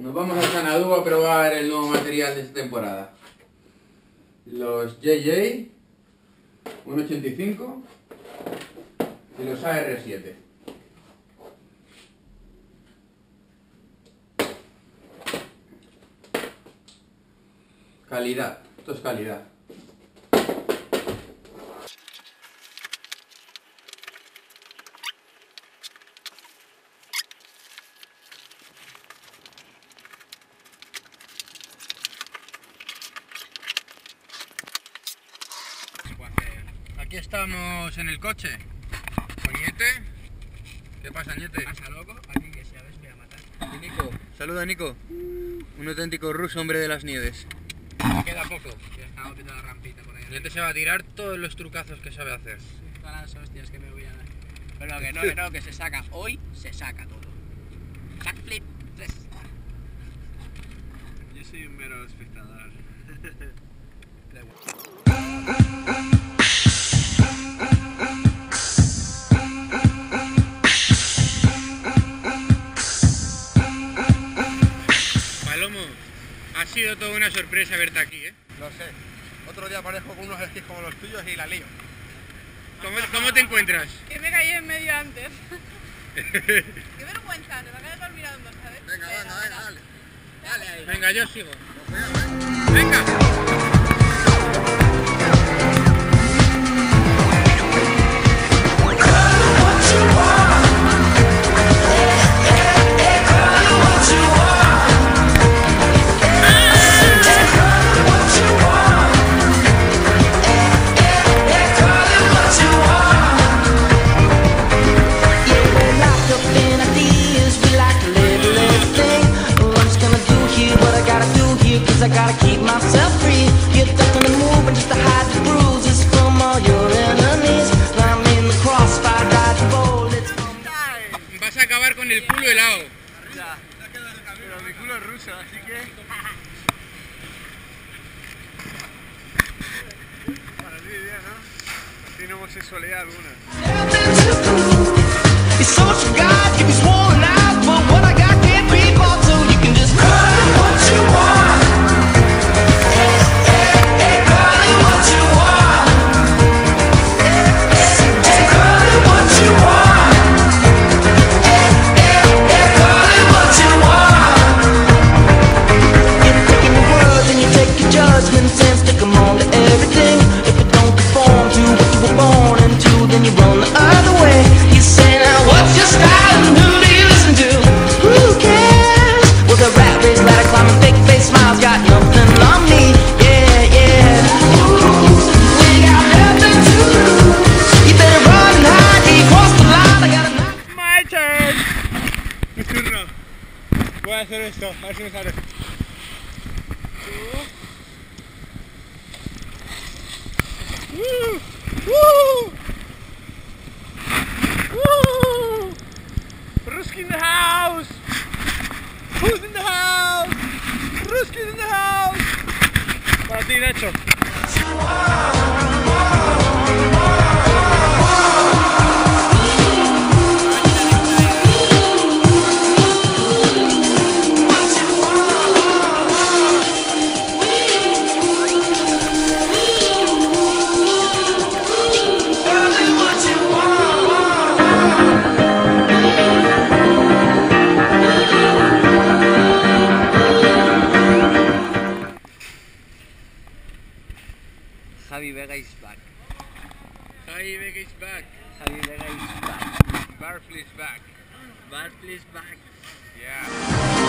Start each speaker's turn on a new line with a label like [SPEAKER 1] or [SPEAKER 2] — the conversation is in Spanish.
[SPEAKER 1] Nos vamos a Sanadú a probar el nuevo material de esta temporada. Los JJ 1.85 y los AR7. Calidad, esto es calidad. Aquí estamos en el coche con Niete. ¿Qué pasa, Niete?
[SPEAKER 2] ¿Pasa loco? Aquí que me va a matar.
[SPEAKER 1] Y Nico. Saluda, Nico. Un auténtico ruso hombre de las nieves. Queda poco.
[SPEAKER 2] Que está metiendo la rampita por ahí.
[SPEAKER 1] Niete se va a tirar todos los trucazos que sabe hacer.
[SPEAKER 2] Todas las hostias que me voy a dar. Pero que no, que no, que se saca. Hoy se saca todo. Sack flip 3.
[SPEAKER 3] Yo soy un mero espectador.
[SPEAKER 1] sido toda una sorpresa verte aquí, ¿eh?
[SPEAKER 3] Lo sé. Otro día aparezco con unos esquís como los tuyos y la lío.
[SPEAKER 1] ¿Cómo, cómo te encuentras?
[SPEAKER 4] Que me caí en medio antes. Qué vergüenza, te va a quedar todo mirando, ¿sabes?
[SPEAKER 3] Venga, venga, venga, dale.
[SPEAKER 2] Dale ahí.
[SPEAKER 1] Venga, yo sigo. Venga. Vas a acabar con el culo helado.
[SPEAKER 3] Ya. Pero mi culo es ruso, así que... Para ti, bien, ¿no? Tiene homosexualidad alguna. Nei, før vi står. Vær så snill, Harry.
[SPEAKER 1] Woo! Woo! Woo! Rusk in the house! Who's in the house? Rusk is in the house!
[SPEAKER 3] Para ti, Nacho.
[SPEAKER 2] Javi Vega is back.
[SPEAKER 1] Javi Vega is back.
[SPEAKER 2] Javi Vega is back.
[SPEAKER 1] Barfly is back.
[SPEAKER 2] Barfly is back.
[SPEAKER 1] Yeah.